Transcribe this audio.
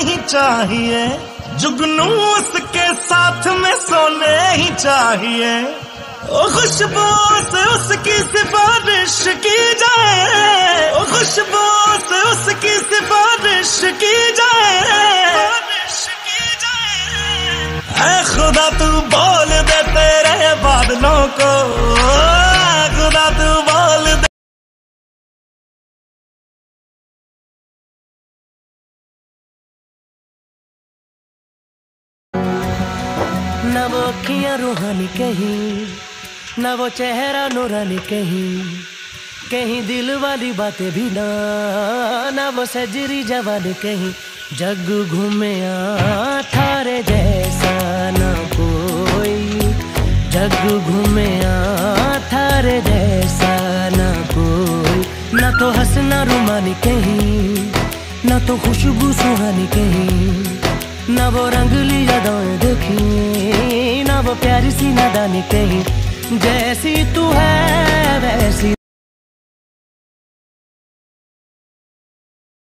ही चाहिए। जुगनू उसके साथ में सोने ही चाहिए। खुशबू से उसकी सिफारिश की जाए। खुशबू से उसकी सिफारिश की जाए। ऐ खुदा, तू बोल दे तेरे बादलों को। न वो अखियाँ रूहानी कहीं, न वो चेहरा नूरानी कहीं कहीं दिल वाली बातें भी ना ना वो सजरी जवानी कहीं, जग घूमे थारे जैसा न कोई, जग घूमे थारे जैसा न कोई, ना तो हंसना रुमानी कहीं, ना तो खुशबू सुहानी कहीं, ना वो रंगली यादाएँ देखी। वो प्यारी सी नादानी कहीं जैसी तू है वैसी